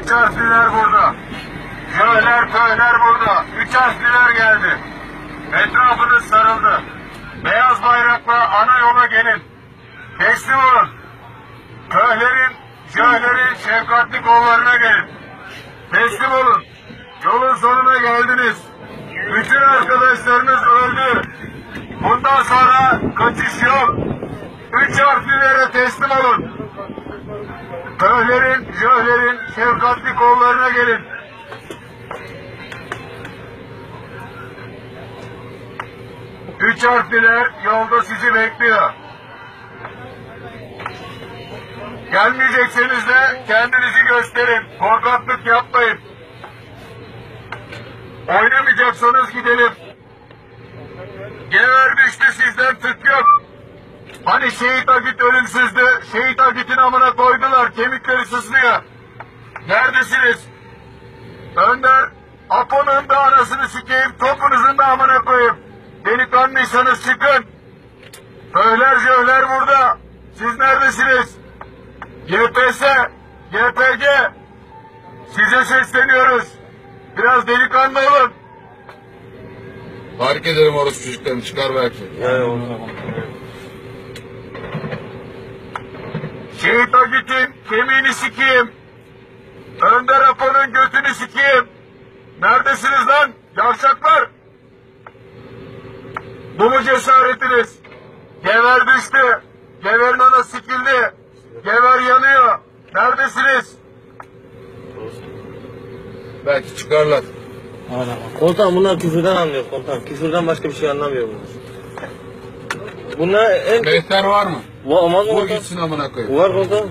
Üç harfliler burada. Jöler, köyler burada. Üç harfliler geldi. Etrafınız sarıldı. Beyaz bayrakla ana yola gelin. Teslim olun. Köylerin, jölerin şefkatli kollarına gelin. Teslim olun. Yolun sonuna geldiniz. Bütün arkadaşlarınız öldü. Bundan sonra kaçış yok. Üç harflilere teslim olun. Köylerin, jöhlerin şefkatli kollarına gelin. Üç harfliler yolda sizi bekliyor. Gelmeyecekseniz de kendinizi gösterin. Korkaklık yapmayın. Oynamayacaksanız gidelim. Gever düştü sizden tık yok. Hani şehit Agit ölümsüzdü. Şehit Agit'in amına koydular. Kemikleri sızlıyor. Neredesiniz? Önder, Apo'nun da anasını sikeyim. Topunuzun da amına koyayım. Delikanlıysanız çıkın. Köyler jöhler burada. Siz neredesiniz? YPS, YPG. Size sesleniyoruz. Biraz delikanlı olun. Fark ederim orası çocuklarını çıkar belki. Şehit Agit'in kemiğini sikeyim. Önder Apo'nun götünü sikeyim. Neredesiniz lan? Yavşaklar. Bu mu cesaretiniz? Gever düştü. Geverin ana sikildi. Gever yanıyor. Neredesiniz? Belki çıkarlar. Komutan bunlar küfürden anlıyor komutan. Küfürden başka bir şey anlamıyor bunlar. Bunlar en... Mehter var mı? Va olmaz mı Bu komutan? gitsin amına koyayım. Var komutan.